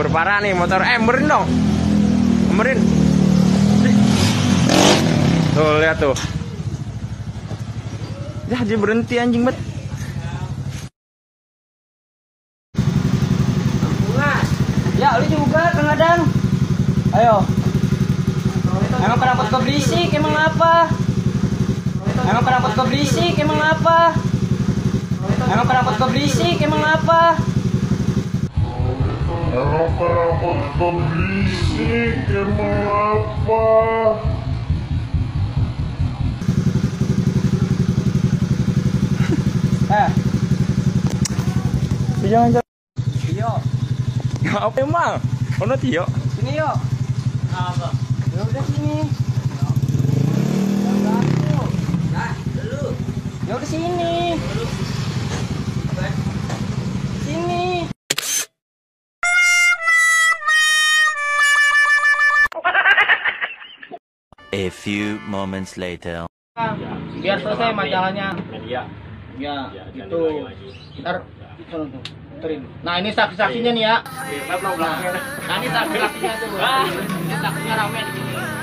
Ember parah nih motor. Eh, emberin dong. Emberin. Tuh, lihat tuh. Ya, dia berhenti anjing bet. Ya, lu juga Kang Adang. Ayo. Emang penakut ke berisik, emang apa? Emang penakut ke berisik, emang apa? Emang penakut ke berisik, emang apa? Penakut berisik emang apa? Eh, Jangan jangan. Tio, Apa emang? Ono Tio. sini yuk. Apa? Ya udah sini. A few moments later. biar selesai majalahnya. Ya itu ntar nah ini saksi-saksinya nih ya. Nah, nah ini saksi-saksinya tuh. Ini saksinya rame di sini